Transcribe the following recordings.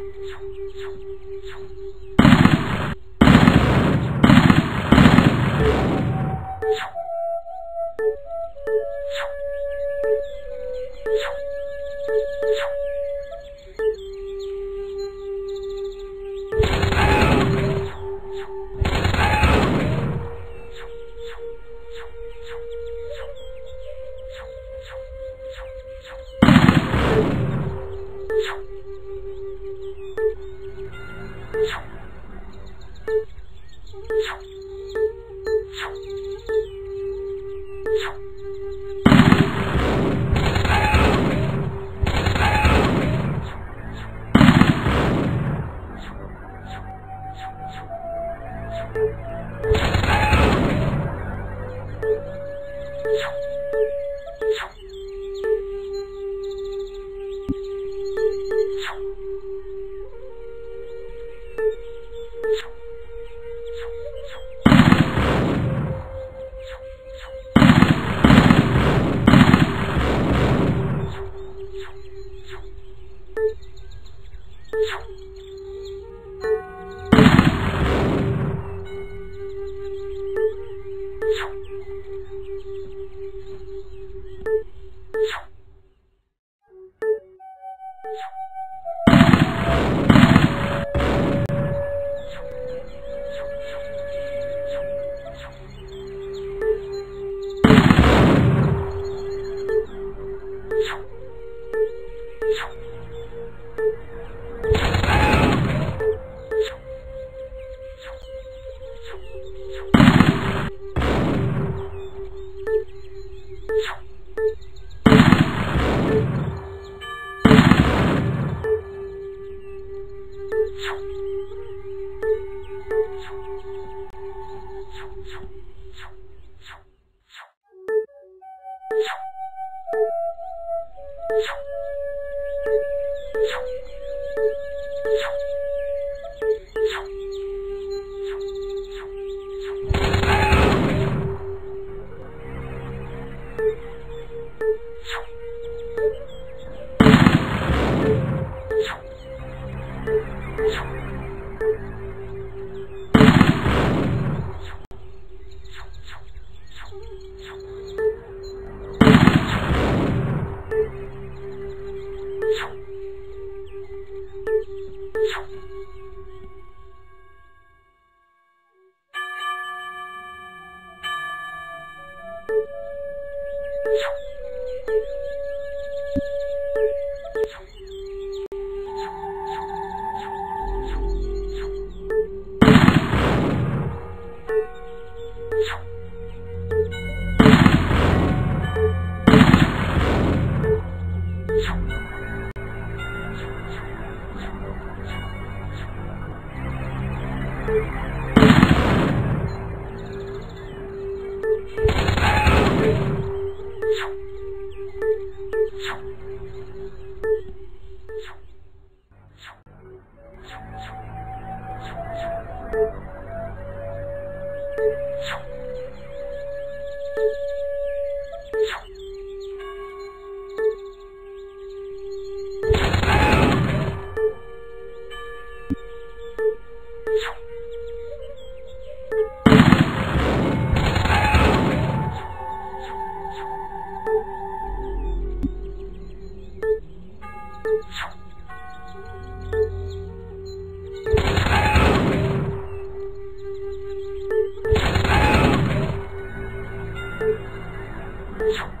you You 错。し。you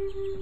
you.